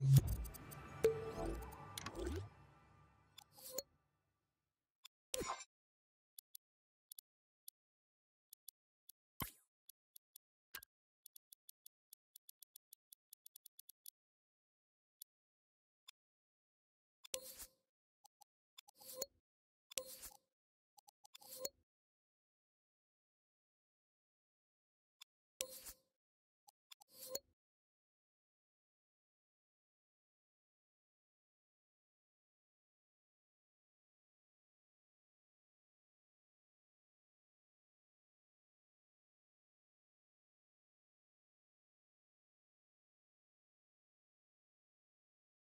you